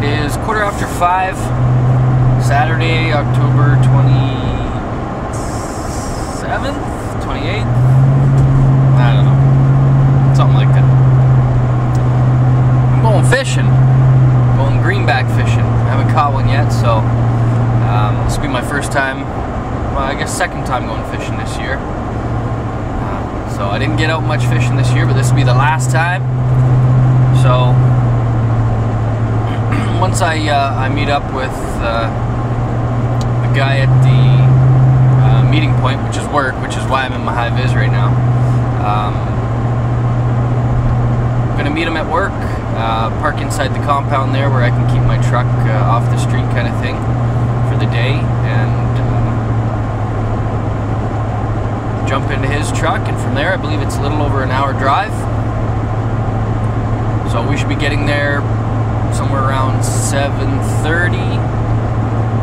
Um, it is quarter after five, Saturday, October 27th, 28th? I don't know. Something like that. I'm going fishing. Going greenback fishing. I haven't caught one yet, so um, this will be my first time, well, I guess second time going fishing this year. Uh, so I didn't get out much fishing this year, but this will be the last time. So once I uh, I meet up with uh, the guy at the uh, meeting point, which is work, which is why I'm in my high vis right now. Um, I'm gonna meet him at work, uh, park inside the compound there where I can keep my truck uh, off the street, kind of thing, for the day, and uh, jump into his truck. And from there, I believe it's a little over an hour drive. So we should be getting there somewhere around 7.30.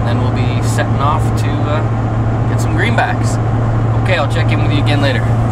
Then we'll be setting off to uh, get some greenbacks. Okay, I'll check in with you again later.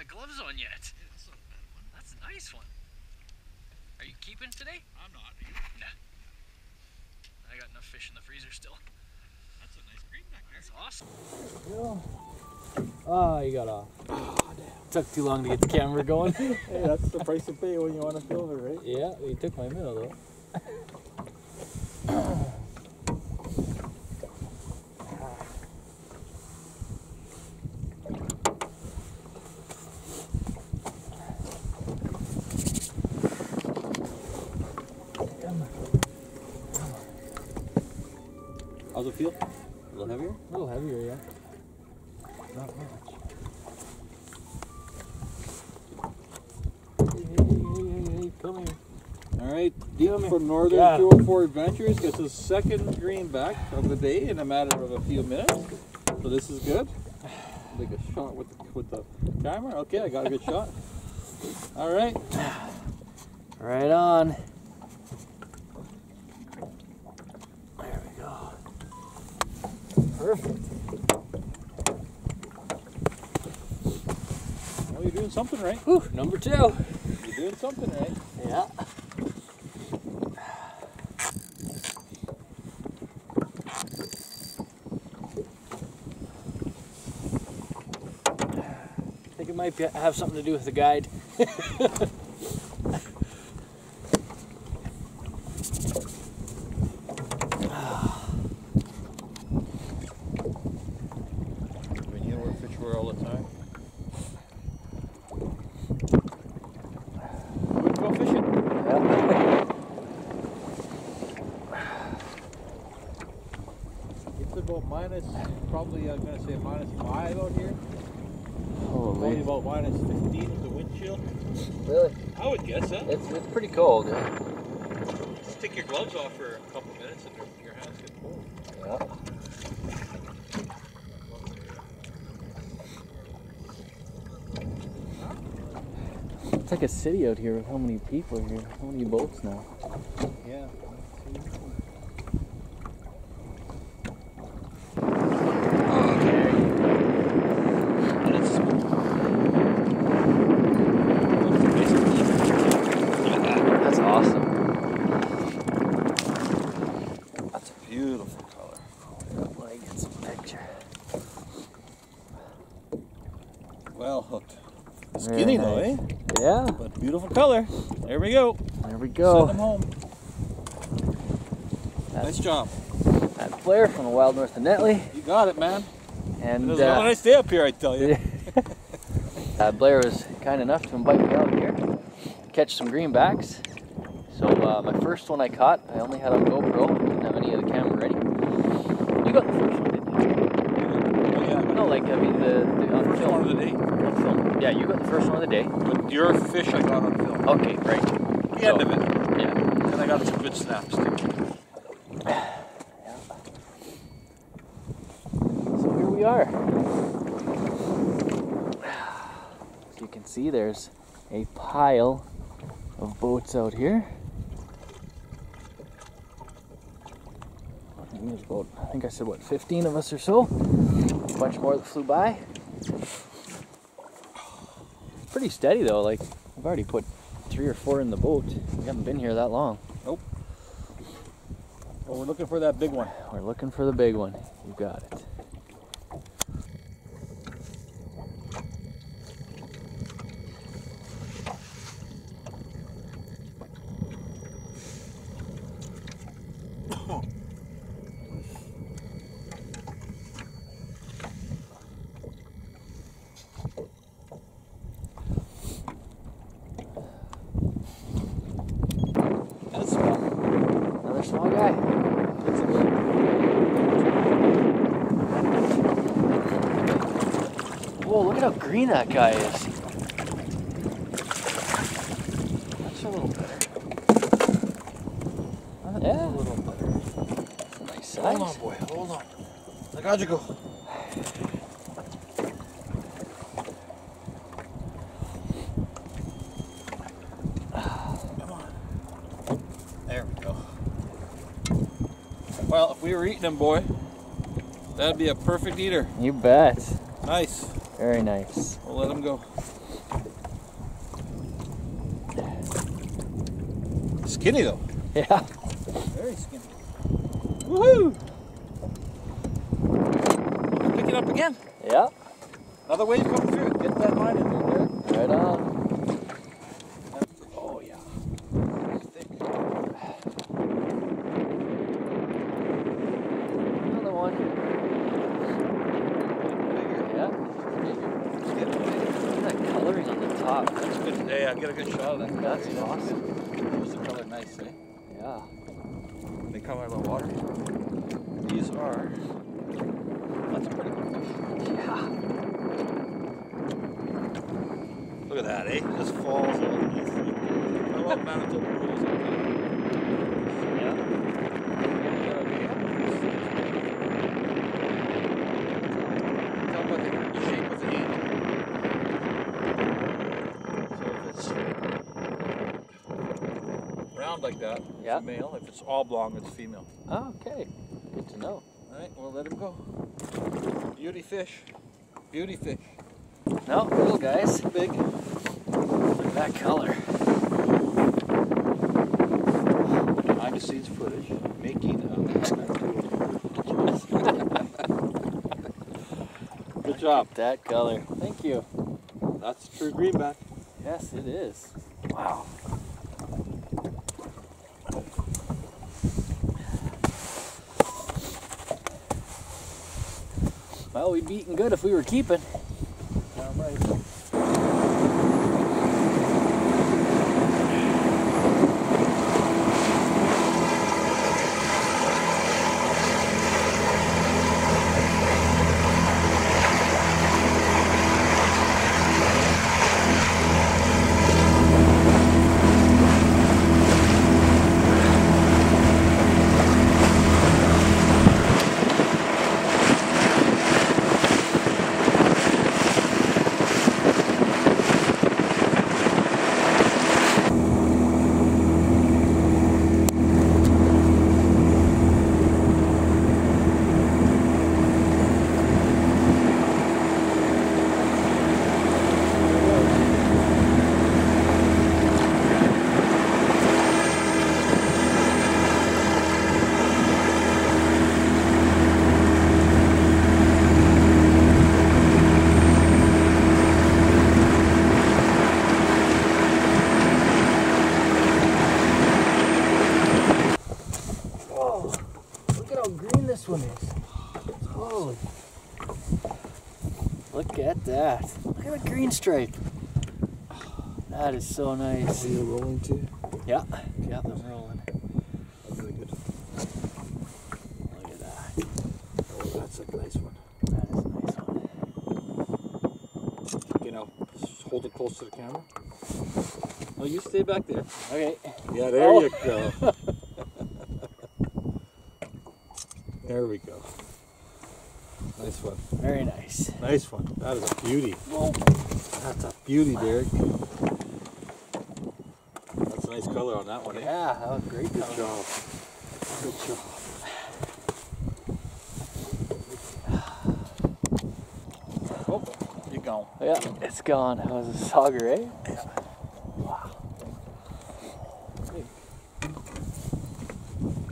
My gloves on yet. That's a nice one. Are you keeping today? I'm not. Nah. I got enough fish in the freezer still. That's a nice greenback there. That's awesome. Oh, you got off. Ah, took too long to get the camera going. Hey, that's the price to pay when you want to film it, right? yeah, you took my minute though. How's it feel? A little heavier? A little heavier, yeah. Not much. Hey, hey, hey, hey, hey, come here. All right, here. from Northern Got it. 204 Adventures gets his second greenback of the day in a matter of a few minutes. So this is good. Take a shot with the, with the camera. Okay, I got a good shot. All right. Right on. There we go. Perfect. Well, you're doing something right. Whew, number two. You're doing something right. Yeah. I think it might be, have something to do with the guide. I mean, you know where fish were all the time. Good go fishing. It's about minus, probably I'm gonna say minus five out here. Probably about minus 15 with the wind chill. Really? I would guess, huh? It's, it's pretty cold. Just take your gloves off for a couple minutes and your, your hands get cold. Yeah. It's like a city out here with how many people are here, how many boats now. Yeah. That's awesome. That's a beautiful color. Let me get some picture. Well hooked. Skinny though, eh? Yeah, But beautiful color. There we go. there we go. Send them home. Nice job. That's Blair from the Wild North of Netley. You got it, man. And It was another uh, nice day up here, I tell you. uh, Blair was kind enough to invite me out here to catch some greenbacks. So uh, my first one I caught, I only had on GoPro. Didn't have any of the camera ready. You got the first one, didn't you? Oh, yeah, No, like I mean the, the on First film. one of the day. On film. Yeah, you got the first one of the day. But your fish I got on film. Okay, right. The end of it. Yeah. And I got some good snaps too. Yeah. So here we are. As you can see, there's a pile of boats out here. I think there's about, I think I said, what, 15 of us or so? A bunch more that flew by. Pretty steady though, like, I've already put three or four in the boat. We haven't been here that long. Nope. Well, we're looking for that big one. We're looking for the big one. You got it. That's small. Another small guy. Whoa, look at how green that guy is. That's a little better. Yeah. A little better. Nice size. Hold on, boy. Hold on. I got you go. Come on. There we go. Well, if we were eating them, boy, that'd be a perfect eater. You bet. Nice. Very nice. We'll let him go. Skinny though. Yeah. Very skinny. Woohoo! Pick it up again. Yeah. Another wave coming through. Get that line in there, Derek. Right on. Oh yeah. Thick. Another one. Yeah. Get it bigger. Look at that coloring on the top. That's good. Yeah, get a good shot of that. That's awesome. Those the color nice, eh? Yeah. They come out of the water. These are. That's pretty fish. Yeah. Look at that, eh? Just falls underneath. I love Manitoba rules. Yeah. Tell about the, the shape of the ant. So if it's round like that, it's Yeah. a male. If it's oblong, it's female. Okay. Good to know. All right, we'll let him go. Beauty fish. Beauty fish. No, little guys. Big. Look at that color. Behind the scenes footage making a Good job. That color. Thank you. That's true greenback. Yes, it is. Wow. Well, we'd be eating good if we were keeping. one is. Holy. Look at that. Look at the green stripe. That is so nice. Are you rolling too? Yeah, yeah, I'm rolling. Really good. Look at that. Oh, that's a nice one. That is a nice one. You know, hold it close to the camera. Oh, you stay back there. Okay. Yeah, there oh. you go. there we go. Nice one. Very nice. Nice one. That is a beauty. Whoa. That's a beauty, Derek. That's a nice color on that one. Eh? Yeah, that was great. Good color. job. Good job. Oh, you gone. Yeah, it's gone. That was a sauger, eh? Wow.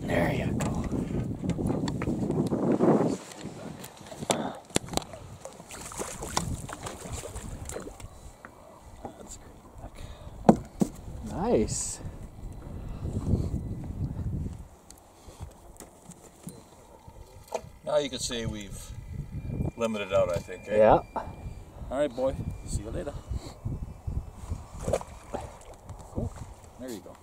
There you go. That's great. Nice. Now you can say we've limited out, I think. eh? Yeah. All right, boy. See you later. Cool. There you go.